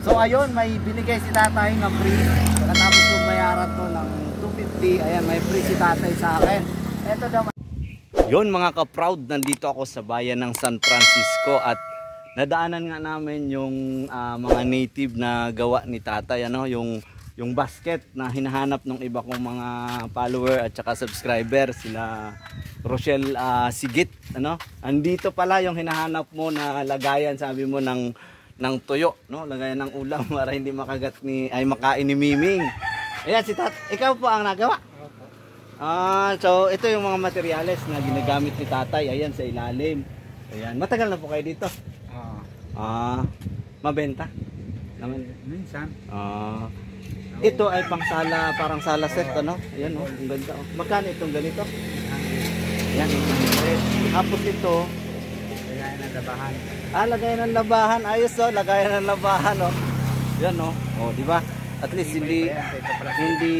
So ayun, may binigay si tatay na free. Katapos ko bayaran to ng 250. Ayan, may free si tatay sa akin. Ito daw. Yun mga ka-proud, nandito ako sa bayan ng San Francisco at nadaanan nga namin yung ah, mga native na gawa ni tatay. Ano, yung yung basket na hinahanap ng iba kong mga follower at saka subscriber sila Rochelle ah, Sigit ano andito pala yung hinahanap mo na lagayan sabi mo ng ng tuyo no lagayan ng ulam para hindi makagat ni ay makain ni Miming ayan si tat ikaw po ang nagawa ah so ito yung mga materyales na ginagamit ni tatay ayan sa ilalim ayan matagal na po kayo dito ah mabenta naman minsan. Ah. ito ay pang sala, parang sala set ano? Ayan oh, ang ganda oh. Magkano itong ganito? Ayan, 800. Tapos ito, Nagabahan. ah, lagayan ng labahan. Ayos oh, lagayan ng labahan oh. Yan oh. Oh, di ba? At least hindi hindi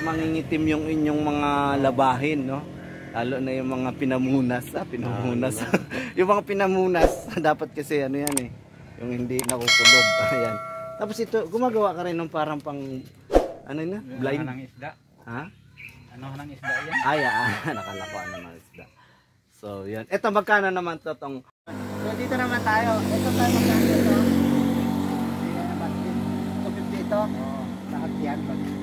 mangingitim yung inyong mga labahin, no? Lalo na yung mga pinamunas, ah, pinamunas. yung mga pinamunas, dapat kasi ano yan eh, yung hindi nakukulob. Ayan. Tapos ito, gumagawa ka rin ng parang pang, ano na, Ano blind. ng isda? Ha? Ano ng isda yan? Ay, ah, nakala ko ano ng isda. So, yan. Ito, magkano naman to tong... So, dito naman tayo. Ito tayo magkano ito. Hindi na basket. 250 ito. Oo. Lahat yan.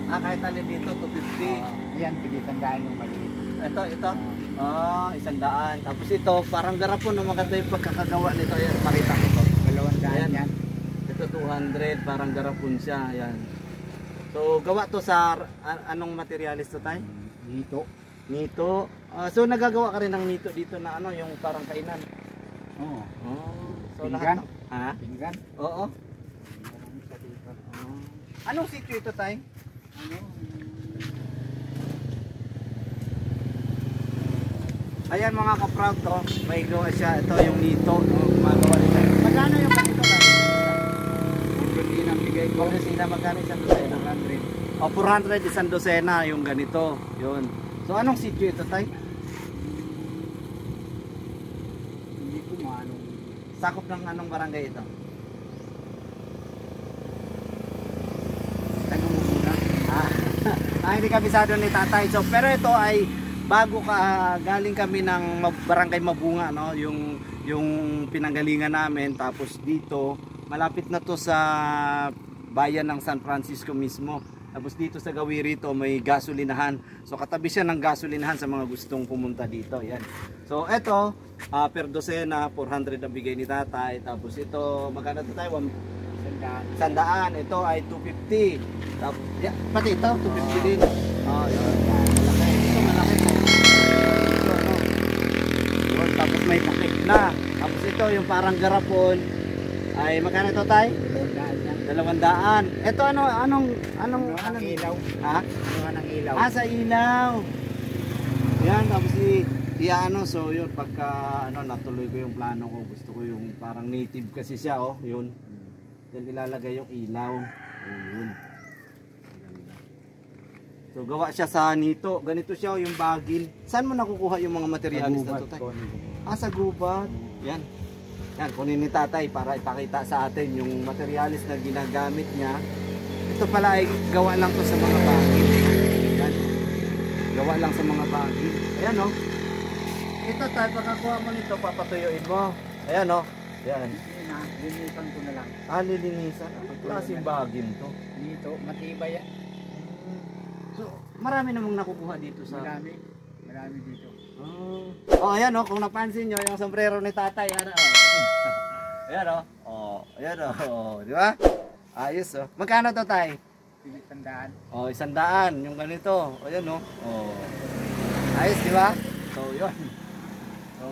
Ah, kahit alin dito, 250. Oo. Yan, pigitan daan yung maliit. Ito, ito. Ah, isang daan. Tapos ito, parang garapon na maganda yung pagkakagawa nito. Ayan, pakita ko to. Dalawang daan Ayan. yan. Ito 200, parang garapon siya. Ayan. So, gawa to sa an- anong materialis to tayo? Dito. Nito. Ah, so, nagagawa ka rin ng nito dito na ano, yung parang kainan. Oo. Oh, so Pinggan? lahat. Ha? Pinggan. Oo. Dito. Anong sitio ito tayo? Ano? Ayan mga ka-proud to, may gawa siya. Ito yung nito, no? Magawa nito. Magkano yung ganito tayo? Yung din ang bigay ko. Kung sila magkano isang dosena? 100. O, 400 isang dosena yung ganito. Yun. So, anong sitio ito, tay? Hindi ko maano. Sakop ng anong barangay ito? Tanong mo muna. Ah, ah hindi kabisado ni tatay. So, pero ito ay bago ka galing kami ng barangay Mabunga, no? Yung yung pinanggalingan namin tapos dito malapit na to sa bayan ng San Francisco mismo. Tapos dito sa Gawirito may gasolinahan. So katabi siya ng gasolinahan sa mga gustong pumunta dito. Yan. So eto, ah, per dosena 400 ang bigay ni tatay. Tapos ito, magkano to tayo? Sandaan. Ito ay 250. Tapos, yeah, pati ito, 250 din. Oh, yun. Malaki. Ito, malaki. Ito, ano. Yun, tapos may takip na. Tapos ito, yung parang garapon. Ay, magkano ito, tay? Dalawang daan. Ito, ano, anong, anong, Ano anong, ilaw? ha? Ano ang ilaw? Ah, sa ilaw. Yan, tapos i, i ano, so yun, pagka, ano, natuloy ko yung plano ko, gusto ko yung parang native kasi siya, oh, yun. Yan ilalagay yung ilaw. Ayun. So gawa siya sa nito. Ganito siya oh, yung bagil. Saan mo nakukuha yung mga materialis na to? tay? Ah, sa gubat. Yan. Yan, kunin ni tatay para ipakita sa atin yung materialis na ginagamit niya. Ito pala ay gawa lang to sa mga bagil. Yan. Gawa lang sa mga bagil. Ayan oh. Ito tayo, pagkakuha mo nito, papatuyuin mo. Ayan oh. Yan. Yun na, linisan ko na lang. Ah, lilinisan. Anong klaseng bagin to? Dito, matibay yan. So, marami namang nakukuha dito sa... Marami. Marami dito. Oh, oh ayan oh, kung napansin nyo, yung sombrero ni tatay, ano oh. Ayan oh. Oh, ayan oh. oh di ba? Ayos oh. Magkano to tay? Pilit tandaan. Oh, isang daan, yung ganito. Oh, ayan oh. Oh. Ayos, di ba? So, yun. So,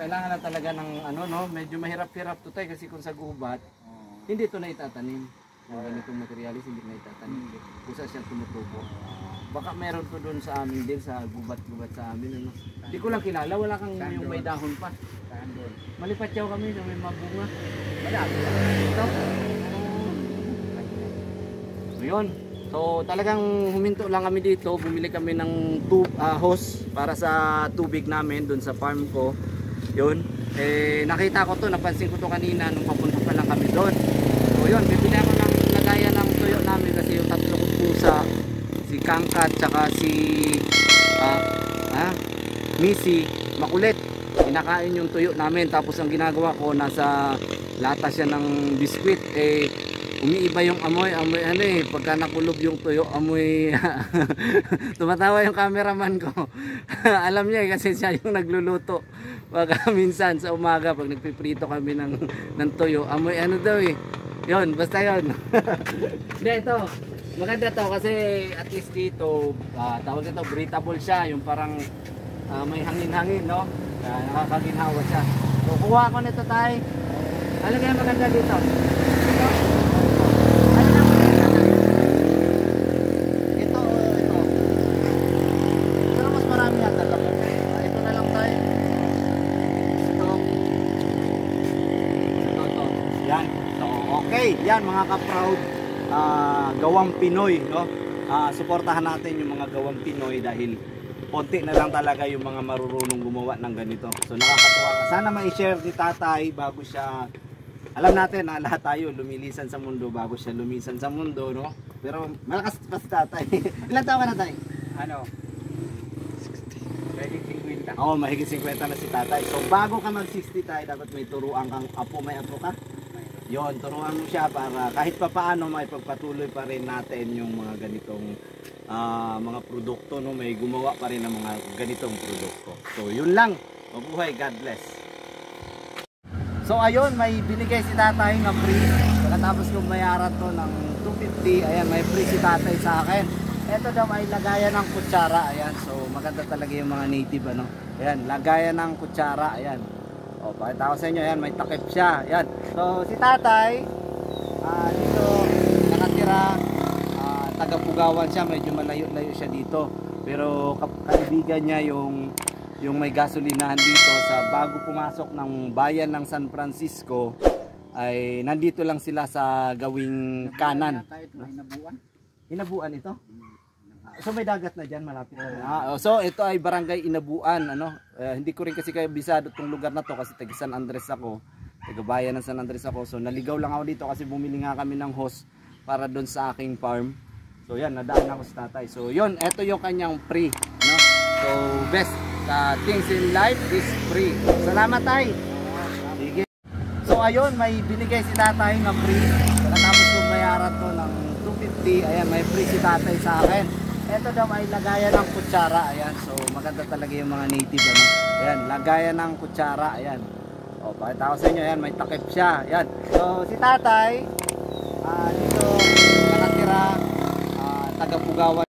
kailangan na talaga ng ano no, medyo mahirap-hirap to tay kasi kung sa gubat, Oh. hindi to na itatanim. Yung ganitong materialis hindi na itatanim. Kusa siya tumutubo. Baka meron to doon sa amin din, sa gubat-gubat sa amin. Ano. Hindi ko lang kilala, wala kang Saan yung may doon? dahon pa. Saan doon? Malipat yaw kami na may mabunga. Malapit. Ito. So, yun. So talagang huminto lang kami dito, bumili kami ng tub, ah, hose para sa tubig namin doon sa farm ko. Yun. Eh nakita ko to, napansin ko to kanina nung papunta pa lang kami doon. So yun, bibili ako Kangkat tsaka si ah, ah, Missy makulit. Kinakain yung tuyo namin tapos ang ginagawa ko nasa lata siya ng biskwit eh umiiba yung amoy, amoy ano eh, pagka nakulob yung tuyo, amoy, tumatawa yung cameraman ko. Alam niya eh, kasi siya yung nagluluto. Pagka minsan sa umaga, pag nagpiprito kami ng, ng tuyo, amoy ano daw eh. Yun, basta yun. Hindi, ito. Maganda to kasi at least dito, ah, tawag ito, breathable siya. Yung parang ah, may hangin-hangin, no? Uh, nakakaginhawa siya. So, kuha ko nito tayo. Ano kaya maganda dito? Yan. So, okay. Yan mga ka-proud. Gawang Pinoy, no? Ah, suportahan natin yung mga gawang Pinoy dahil konti na lang talaga yung mga marurunong gumawa ng ganito. So nakakatuwa ka. Sana ma-share ni tatay bago siya alam natin na lahat tayo lumilisan sa mundo bago siya lumisan sa mundo, no? Pero malakas pa si tatay. Ilan taon ka na tay? Ano? 60. Pwede 50. Oo, oh, mahigit 50 na si tatay. So bago ka mag-60 tayo, dapat may turuan kang apo, may apo ka. Yon, turuan mo siya para kahit pa paano may pagpatuloy pa rin natin yung mga ganitong ah, mga produkto, no? May gumawa pa rin ng mga ganitong produkto. So yun lang. Mabuhay, God bless. So ayun, may binigay si tatay na free. Pagkatapos kong bayaran to ng 250, ayan, may free si tatay sa akin. Ito daw ay lagayan ng kutsara, ayan. So maganda talaga yung mga native, ano. Ayan, lagayan ng kutsara, ayan. O, pakita ko sa inyo, ayan, may takip siya, ayan. So si tatay, ah, dito nakatira, ah, taga Pugawan siya, medyo malayo-layo siya dito. Pero kaibigan niya yung yung may gasolinahan dito sa bago pumasok ng bayan ng San Francisco ay nandito lang sila sa gawing kanan. Yata ito ay nabuan. Inabuan ito? So may dagat na diyan malapit na. Ah, oh, so ito ay barangay Inabuan ano. Eh, hindi ko rin kasi kayo bisado tong lugar na to kasi taga San Andres ako. Taga bayan ng San Andres ako. So naligaw lang ako dito kasi bumili nga kami ng host para doon sa aking farm. So yan, nadaan ako sa tatay. So yun, ito yung kanyang free, no? So best uh, things in life is free. Salamat tay. Sige. So ayun, may binigay si tatay na free. Pagkatapos kong bayaran to ng 250, ayan, may free si tatay sa akin. Ito daw ay lagayan ng kutsara, ayan. So maganda talaga yung mga native, ano. Ayan, lagayan ng kutsara, ayan. O, pakita ko sa inyo, ayan, may takip siya, ayan. So si tatay, ah, dito nakatira, ah, taga Pugawan